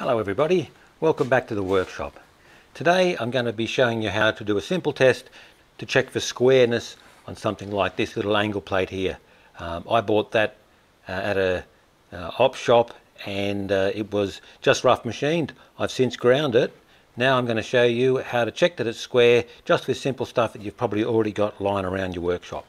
Hello everybody, welcome back to the workshop. Today I'm going to be showing you how to do a simple test to check for squareness on something like this little angle plate here. Um, I bought that uh, at a uh, op shop and uh, it was just rough machined. I've since ground it. Now I'm going to show you how to check that it's square just with simple stuff that you've probably already got lying around your workshop.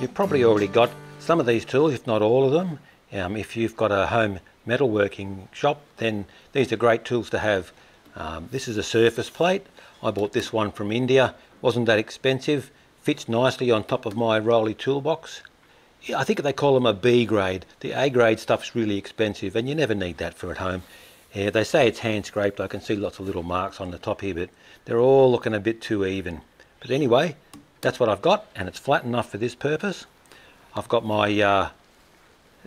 You've probably already got some of these tools, if not all of them. Um, if you've got a home metalworking shop, then these are great tools to have. Um, this is a surface plate. I bought this one from India. Wasn't that expensive. Fits nicely on top of my Rolly toolbox. I think they call them a B grade. The A grade stuff's really expensive and you never need that for at home. Yeah, they say it's hand scraped. I can see lots of little marks on the top here, but they're all looking a bit too even. But anyway, that's what I've got and it's flat enough for this purpose. I've got my uh,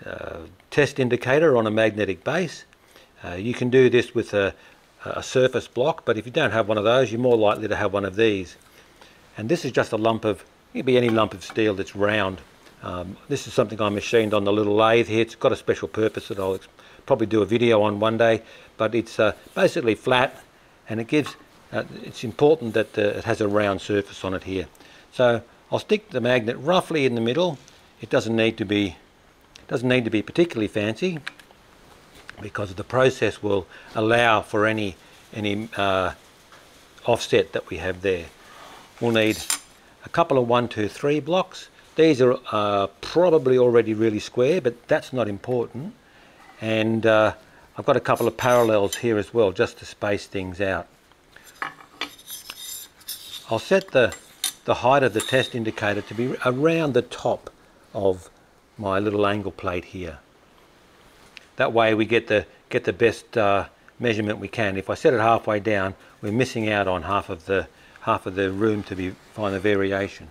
uh, test indicator on a magnetic base. Uh, you can do this with a, a, surface block but if you don't have one of those you're more likely to have one of these. And this is just a lump of, it could be any lump of steel that's round. Um, this is something I machined on the little lathe here. It's got a special purpose that I'll probably do a video on one day but it's uh, basically flat and it gives, uh, it's important that uh, it has a round surface on it here. So I'll stick the magnet roughly in the middle. It doesn't need to be doesn't need to be particularly fancy because the process will allow for any any uh, offset that we have there. We'll need a couple of one, two, three blocks. These are uh, probably already really square, but that's not important. And uh, I've got a couple of parallels here as well, just to space things out. I'll set the the height of the test indicator to be around the top of my little angle plate here. That way we get the get the best uh, measurement we can. If I set it halfway down, we're missing out on half of the half of the room to be find the variation.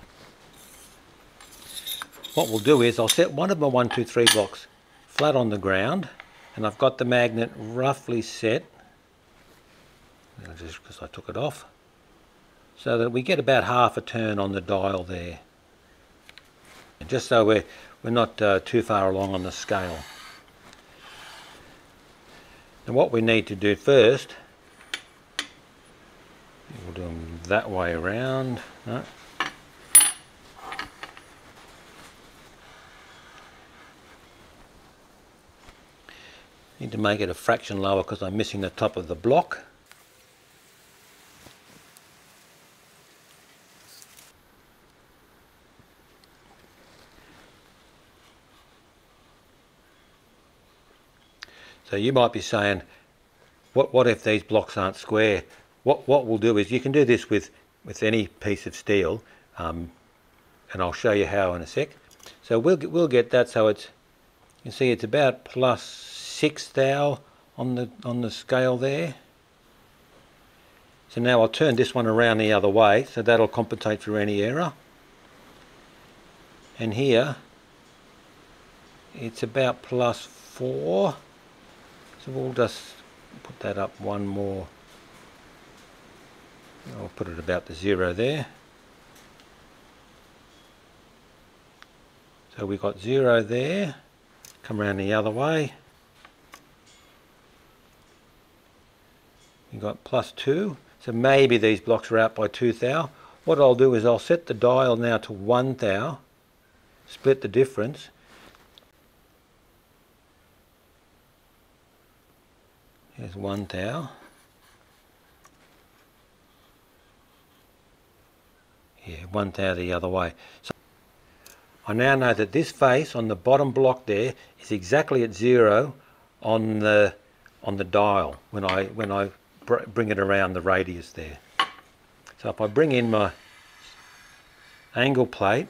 What we'll do is I'll set one of my one, two, three blocks flat on the ground, and I've got the magnet roughly set. Just because I took it off so that we get about half a turn on the dial there just so we're, we're not uh, too far along on the scale. And what we need to do first, we'll do them that way around. No. Need to make it a fraction lower because I'm missing the top of the block. So you might be saying, what, what if these blocks aren't square? What, what we'll do is you can do this with, with any piece of steel, um, and I'll show you how in a sec. So we'll get, we'll get that so it's, you can see it's about plus 6 thou on the, on the scale there. So now I'll turn this one around the other way, so that'll compensate for any error. And here, it's about plus 4. So we'll just put that up one more. I'll put it about the zero there. So we've got zero there. Come around the other way. We've got plus two. So maybe these blocks are out by two thou. What I'll do is I'll set the dial now to one thou, split the difference, There's one thou. Yeah, one thou the other way. So I now know that this face on the bottom block there is exactly at zero on the on the dial when I when I br bring it around the radius there. So if I bring in my angle plate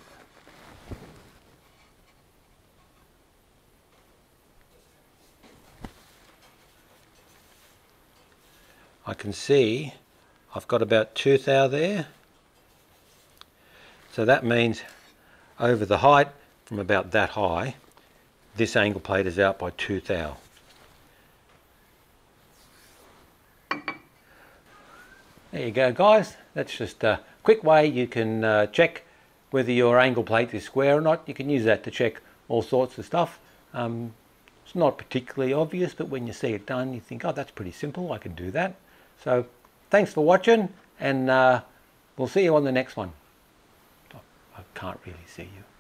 I can see I've got about 2 thou there. So that means over the height from about that high, this angle plate is out by two thou. There you go guys, that's just a quick way you can uh, check whether your angle plate is square or not. You can use that to check all sorts of stuff. Um, it's not particularly obvious, but when you see it done, you think, oh, that's pretty simple, I can do that. So thanks for watching, and uh, we'll see you on the next one. I can't really see you.